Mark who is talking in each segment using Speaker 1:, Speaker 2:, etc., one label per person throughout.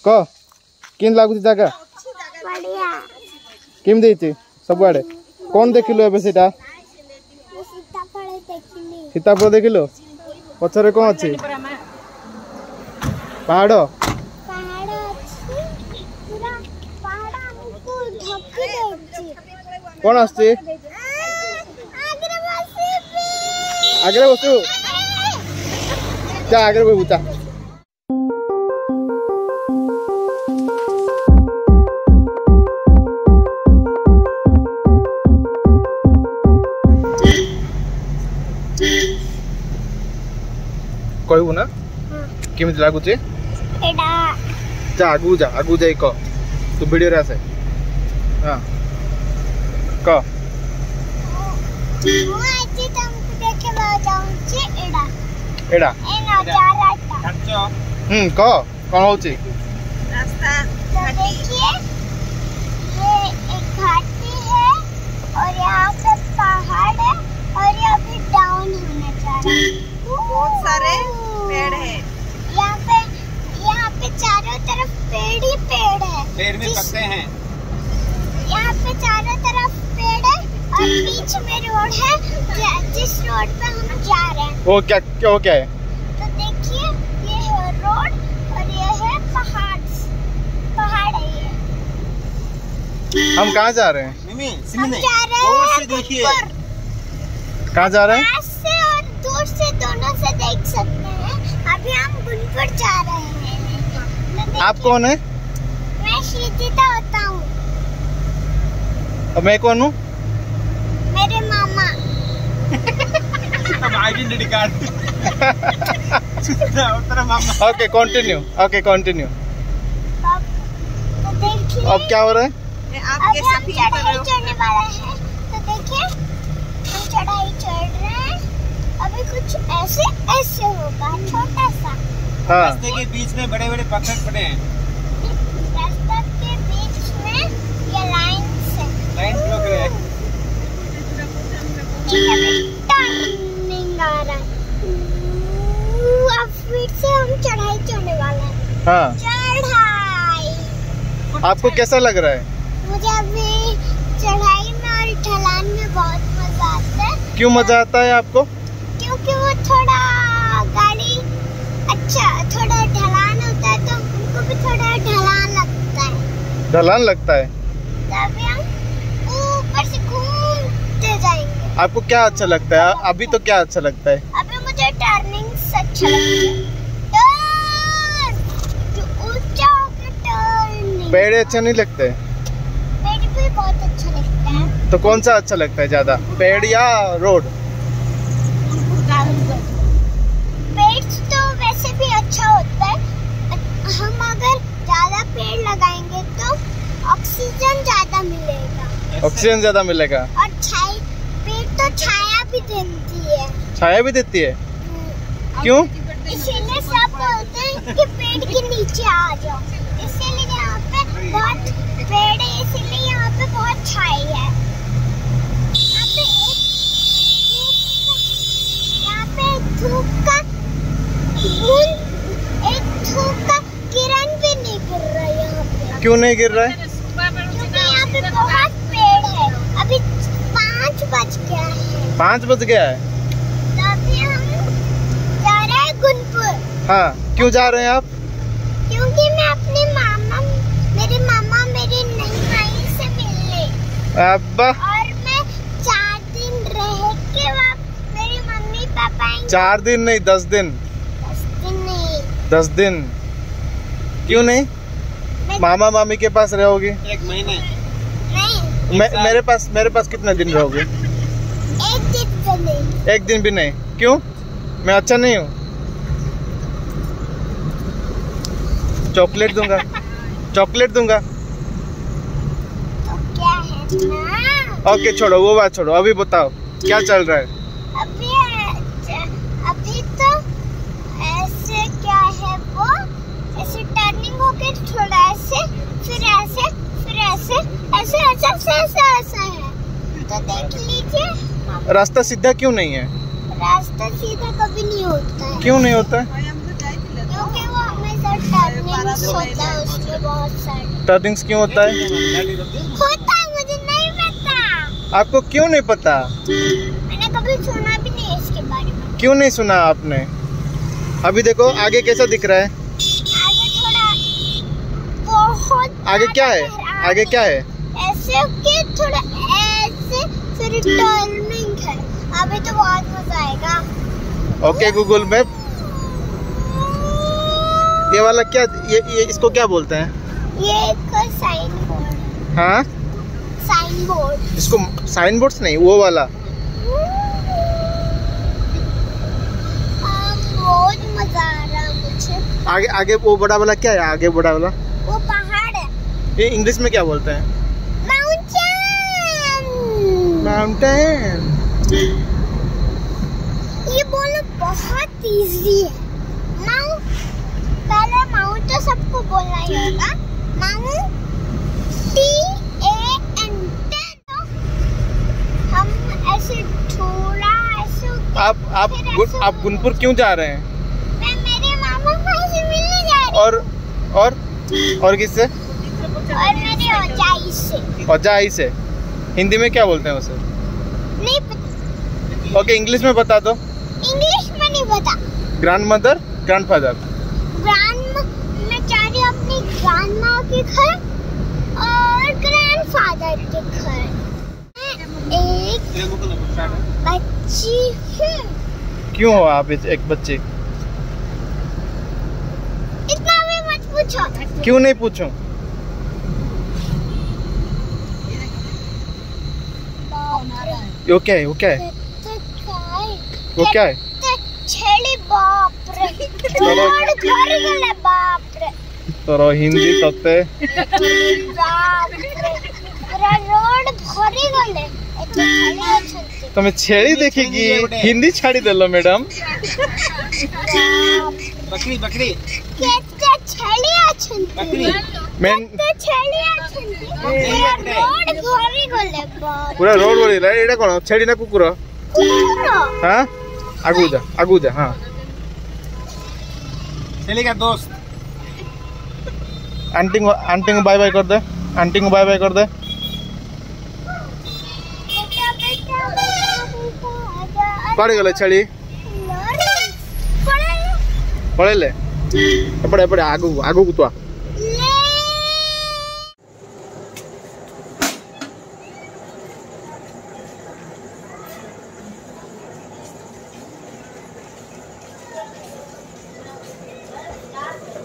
Speaker 1: କହ କେମିତି ଲାଗୁଛି ଜାଗା
Speaker 2: ବଢିଆ
Speaker 1: କେମିତି ହେଇଛି ସବୁଆଡେ କଣ ଦେଖିଲୁ ଏବେ ସେଇଟା
Speaker 2: ମୁଁ ସୀତାଫଳ ଦେଖିଲି
Speaker 1: ସୀତାଫଳ ଦେଖିଲୁ ପଛରେ କଣ ଅଛି ପାହାଡ
Speaker 2: ପାହାଡ ଅଛି ପୁରା ପାହାଡ ଆମକୁ ଢକି ଦେଉଛି
Speaker 1: କଣ ଆସୁଛି
Speaker 2: ଆଗରେ ବସିବି
Speaker 1: ଆଗରେ ବସିବୁ ଯା ଆଗରେ ବସିବୁ ଯା କହିବୁ ନା କେମିତି ଲାଗୁଛି
Speaker 2: ଏଇଟା
Speaker 1: ଯା ଆଗକୁ ଯା ଆଗକୁ ଯାଇ କହ ତୁ ଭିଡ଼ିଓରେ ଆସେ ହଁ କହ
Speaker 2: ମୁଁ ଆଜି ତମକୁ ଦେଖିବାକୁ ଚାହୁଁଛି ଏଇଟା
Speaker 1: ଏଇଟା
Speaker 2: ଏ ନଜାରାଟା
Speaker 1: ହୁଁ କହ କଣ ହଉଛି
Speaker 2: तो बीच रोड है जिस रोड पे हम जा रहे हैं।
Speaker 1: वो क्या क्या क्या है?
Speaker 2: तो देखिए ये है रोड और ये है पहाड़। पहाड़ है ये।
Speaker 1: हम कहाँ जा रहे हैं?
Speaker 3: मिमी
Speaker 2: हम जा रहे हैं
Speaker 3: से देखिए।
Speaker 1: कहाँ जा रहे हैं?
Speaker 2: से और दूर से दोनों से देख सकते हैं। अभी हम गुलपुर जा रहे हैं। तो
Speaker 1: आप कौन है?
Speaker 2: मैं श्रीजिता होता हूँ।
Speaker 1: मैं कौन हूँ
Speaker 2: मेरे मामा
Speaker 3: अब आइडेंटिटी कार्ड तेरा मामा
Speaker 1: ओके कंटिन्यू ओके कंटिन्यू
Speaker 2: अब तो देखिए
Speaker 1: अब क्या हो रहा है
Speaker 4: आपके
Speaker 2: हम
Speaker 4: सफी
Speaker 2: चढ़ाई चढ़ने वाले हैं तो देखिए हम चढ़ाई चढ़ रहे हैं अभी कुछ ऐसे ऐसे होगा छोटा सा.
Speaker 1: हाँ
Speaker 3: रास्ते के बीच में बड़े बड़े पत्थर पड़े हैं
Speaker 2: रास्ता के बीच में ये लाइन से
Speaker 3: लाइन ठोक रहे हैं
Speaker 2: आ रहा है। अब फिर से हम चढ़ाई चढ़ने वाले हैं।
Speaker 1: हाँ।
Speaker 2: चढ़ाई।
Speaker 1: आपको कैसा लग रहा है?
Speaker 2: मुझे अभी चढ़ाई में और ढलान में बहुत मज़ा आता है।
Speaker 1: क्यों मज़ा आता है आपको?
Speaker 2: क्योंकि वो थोड़ा गाड़ी अच्छा थोड़ा ढलान होता है तो हमको भी थोड़ा ढलान लगता है।
Speaker 1: ढलान लगता है।
Speaker 2: तभी हम ऊपर से घूमते जाएँगे
Speaker 1: आपको क्या अच्छा लगता है? अभी तो क्या अच्छा लगता है?
Speaker 2: अभी मुझे टर्निंग अच्छा लगता है।
Speaker 1: पेड़ अच्छे नहीं लगते
Speaker 2: पेड़ भी बहुत अच्छा लगता है।
Speaker 1: तो कौन सा अच्छा लगता है ज़्यादा? पेड़ या रोड
Speaker 2: पेड़ तो वैसे भी अच्छा होता है। हम अगर ज़्यादा पेड़ लगाएँगे तो ऑक्सीजन ज़्यादा मिलेगा।
Speaker 1: ऑक्सीजन ज़्यादा मिलेगा।
Speaker 2: और भी देती है।
Speaker 1: छाया भी देती है? क्यों?
Speaker 2: इसीलिए सब बोलते हैं कि पेड़ के नीचे आ जाओ। इसीलिए यहाँ पे बहुत पेड़ है इसीलिए यहाँ पे बहुत छाई है। यहाँ पे एक यहाँ पे धूप का एक धूप का किरण भी नहीं गिर रहा है यहाँ पे।
Speaker 1: क्यों नहीं गिर रहा है
Speaker 2: क्योंकि यहाँ पे बहुत पेड़ है अभी पाँच बज गया है
Speaker 1: पाँच बज गया है।
Speaker 2: जा रहे हैं
Speaker 1: हाँ क्यों जा रहे हैं आप?
Speaker 2: क्योंकि मैं अपने मामा मेरे मामा मेरी नई माई से मिलने।
Speaker 1: अब्बा।
Speaker 2: और मैं चार दिन रह के वापस मेरी मम्मी पापा आएँगे।
Speaker 1: चार दिन नहीं दस दिन।
Speaker 2: दस दिन नहीं।
Speaker 1: दस दिन। क्यों नहीं? मामा मामी के पास रहोगी?
Speaker 3: एक महीने।
Speaker 2: नहीं।
Speaker 1: मैं मेरे पास मेरे पास कितने दिन रहोगे?
Speaker 2: नहीं
Speaker 1: एक दिन भी नहीं। क्यों? मैं अच्छा नहीं हूँ। चॉकलेट दूँगा। चॉकलेट दूँगा। ओके, छोड़ो, वो बात छोड़ो। अभी बताओ, क्या चल रहा है
Speaker 2: अभी अभी तो ऐसे क्या है वो ऐसे टर्निंग होके थोड़ा ऐसे फिर ऐसे फिर ऐसे ऐसे ऐसे ऐसे ऐसा है? तो देख लीजिए।
Speaker 1: रास्ता सीधा क्यों नहीं है?
Speaker 2: रास्ता सीधा कभी नहीं होता है।
Speaker 1: क्यों नहीं होता? है
Speaker 2: क्योंकि वो हमेशा टर्निंग्स होता है उसमें बहुत सारे।
Speaker 1: टर्निंग्स क्यों होता है?
Speaker 2: होता है मुझे नहीं पता।
Speaker 1: आपको क्यों नहीं पता?
Speaker 2: मैंने कभी सुना भी नहीं इसके बारे में।
Speaker 1: क्यों नहीं सुना आपने? अभी देखो आगे कैसा दिख रहा है?
Speaker 2: आगे थोड़ा बहुत
Speaker 1: आगे क्या है? आगे क्या है?
Speaker 2: ऐसे के थोड़ा ऐसे फिर टर्निंग है अभी तो बहुत मज़ा आएगा।
Speaker 1: ओके गूगल मैप ये वाला क्या ये, ये इसको क्या बोलते हैं?
Speaker 2: ये साइन बोर्ड
Speaker 1: हाँ?
Speaker 2: साइन बोर्ड
Speaker 1: इसको साइन बोर्ड्स नहीं वो वाला।
Speaker 2: बहुत मज़ा आ रहा मुझे।
Speaker 1: आगे आगे वो बड़ा वाला क्या है? आगे बड़ा वाला।
Speaker 2: वो पहाड़ है।
Speaker 1: ये इंग्लिश में क्या बोलते हैं?
Speaker 2: माउंटेन
Speaker 1: माउंटेन
Speaker 2: ये बोलना बहुत इजी है। माउंट पहले माउंट तो सबको बोलना ही होगा। माउंट टी ए एन तो हम ऐसे थोड़ा ऐसे
Speaker 1: आप आप गुन, आप गुनपुर क्यों जा रहे हैं?
Speaker 2: मैं मेरे मामा भाई से मिलने जा रही
Speaker 1: और और और किससे?
Speaker 2: और मेरे औजाई से।
Speaker 1: और जाई से। हिंदी में क्या बोलते हैं उसे?
Speaker 2: नहीं पता।
Speaker 1: ओके इंग्लिश में बता दो।
Speaker 2: इंग्लिश में नहीं बता।
Speaker 1: Grandmother grandfather
Speaker 2: grand मैं जा रही अपनी ग्रैंड माँ के घर और ग्रैंडफादर के घर। एक बच्ची हूँ।
Speaker 1: क्यों हो आप एक बच्चे?
Speaker 2: इतना भी मत पूछो।
Speaker 1: क्यों नहीं पूछूँ? क्या है वो क्या है
Speaker 2: छेड़ी बाप रे तोड़ घर गले बाप रे
Speaker 1: तोर हिंदी
Speaker 2: सते तुम छेली देखिकी हिंदी छाड़ी
Speaker 1: देलो
Speaker 2: मैडम
Speaker 3: बकरी बकरी
Speaker 2: केते छेली अछन
Speaker 3: बकरी
Speaker 2: मेन छेली अछन पूरा रोड भरी गले
Speaker 1: पूरा रोड भरी गले एटा कोन छेड़ी ना
Speaker 2: कुकुर
Speaker 1: हाँ? आगू जा आगू जा हाँ
Speaker 3: चलेगा दोस्त?
Speaker 5: आंटी को आंटी को बाय बाय कर दे आंटी को बाय बाय कर
Speaker 1: दे। पड़ गए छेली पड़े एपटे एपटे आगू
Speaker 2: आगू
Speaker 1: तो
Speaker 2: आ।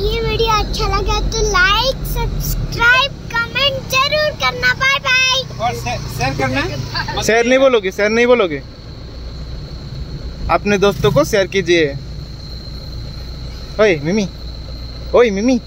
Speaker 2: ये वीडियो अच्छा लगा तो लाइक सब्सक्राइब कमेंट ज़रूर करना। बाय बाय
Speaker 3: और शेयर शेयर करना।
Speaker 1: शेयर नहीं बोलोगे शेयर नहीं बोलोगे? अपने दोस्तों को शेयर कीजिए। ओए मिमी। ओए मिमी।